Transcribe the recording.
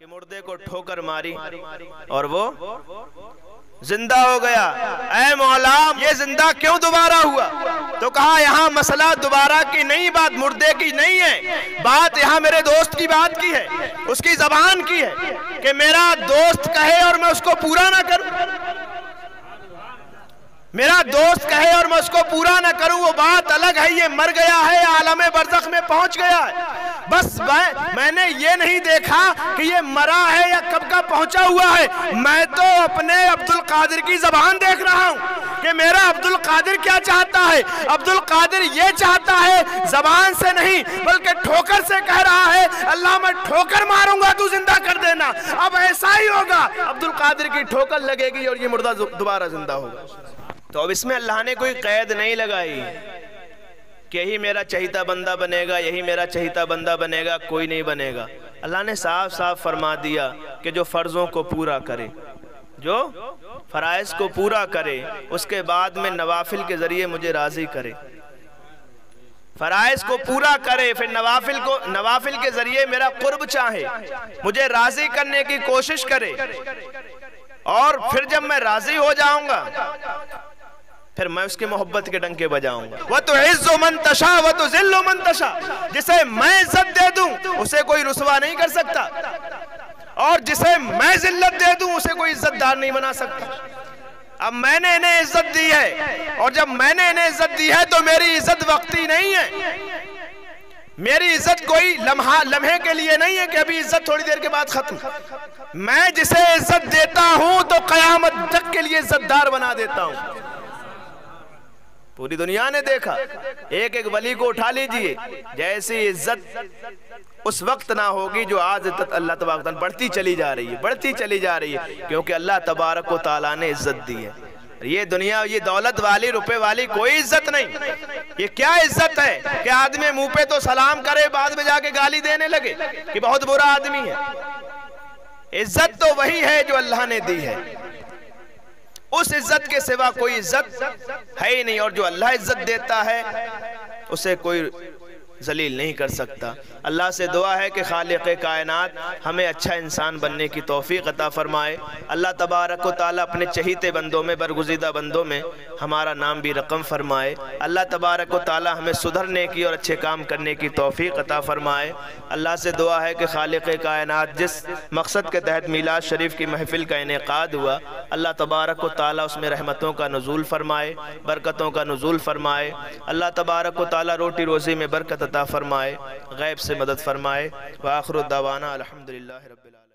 कि मुर्दे को ठोकर मारी और वो ज़िंदा हो गया। ऐ मौला ये ज़िंदा क्यों दोबारा हुआ? तो कहा यहाँ मसला दोबारा की नहीं बात मुर्दे की नहीं है। बात यहाँ मेरे दोस्त की बात की है उसकी जबान की है कि मेरा दोस्त कहे और मैं उसको पूरा ना करूँ। मेरा दोस्त कहे और मैं उसको पूरा ना करूँ वो बात अलग है ये मर गया है आलम बरजख में पहुँच गया है। बस मैं मैंने ये नहीं देखा कि ये मरा है या कब का पहुँचा हुआ है। मैं तो अपने अब्दुल कादिर की जबान देख रहा हूँ कि मेरा अब्दुल कादिर क्या चाहता है। अब्दुल कादिर ये चाहता है, जबान से नहीं, बल्कि ठोकर से कह रहा है, अल्लाह मैं ठोकर मारूँगा, तू ज़िंदा कर देना। अब ऐसा ही होगा। अब्दुल कादिर की ठोकर लगेगी और ये मुर्दा दोबारा ज़िंदा होगा। तो अब इसमें अल्लाह ने कोई कैद नहीं लगाई। कि यही मेरा चहिता बंदा बनेगा, यही मेरा चहिता बंदा बनेगा, कोई नहीं बनेगा। अल्लाह ने साफ़ साफ़ फरमा दिया कि जो फ़र्ज़ों को पूरा करे, जो फ़राइज़ को पूरा करे, उसके बाद में नवाफिल के ज़रिए मुझे राज़ी करे। फ़राइज़ को पूरा करे, फिर नवाफिल को, नवाफिल के ज़रिए मेरा कुर्ब चाहे, मुझे राज़ी करने की कोशिश करे। और फिर जब मैं राज़ी हो जाऊँगा फिर मैं उसकी मोहब्बत के डंके बजाऊँगा। वह तो इज्जो मंतशा वह तो जिल्लो मन तशा। जिसे मैं इज़्ज़त दे दूँ, उसे कोई रुसवा नहीं कर सकता। और जिसे मैं जिल्लत दे दूँ, उसे कोई इज्जतदार नहीं बना सकता। अब मैंने इन्हें इज़्ज़त दी है, और जब मैंने इन्हें इज़्ज़त दी है तो मेरी इज़्ज़त वक्ती नहीं है। मेरी इज़्ज़त कोई लम्हा, लम्हे के लिए नहीं है कि अभी इज़्ज़त थोड़ी देर के बाद खत्म। मैं जिसे इज़्ज़त देता हूँ तो कयामत तक के लिए इज्जतदार बना देता हूँ। पूरी दुनिया ने देखा। एक एक वली को उठा लीजिए। जैसी इज़्ज़त उस वक्त ना होगी जो आज इज़्ज़त अल्लाह तबारक बढ़ती चली जा रही है, बढ़ती चली जा रही है, क्योंकि अल्लाह तबारक ताला ने इज़्ज़त दी है। ये दुनिया, ये दौलत वाली, रुपए वाली कोई इज़्ज़त नहीं। ये क्या इज़्ज़त है कि आदमी मुँह पे तो सलाम करे, बाद में जाके गाली देने लगे, कि बहुत बुरा आदमी है। इज़्ज़त तो वही है जो अल्लाह ने दी है। उस इज़्ज़त के सिवा कोई इज़्ज़त है ही नहीं, और जो अल्लाह इज़्ज़त देता है, उसे कोई जलील नहीं कर सकता। अल्लाह से दुआ है कि खालिक कायनात हमें अच्छा इंसान बनने की तोफ़ी अता फ़रमाए। अल्लाह तबारक ताली अपने चहीते बंदों में, बरगुजीदा बंदों में हमारा नाम भी रकम फरमाए। अल्लाह तबारक ताली हमें सुधरने की और अच्छे काम करने की तोफ़ी अता फ़रमाए। अल्लाह से दुआ है कि खालिक कायनात जिस मकसद के तहत मीलाद शरीफ की महफिल का इनका हुआ, अल्लाह तबारक ताली उसमें रहमतों का नजूल फरमाए, बरकतों का नजूल फरमाए। अल्लाह तबारक ताली रोटी रोज़ी में बरकत अता फ़रमाए गैब से मदद फरमाए वाखरुद्दावाना अलहमदिल्ला रबाल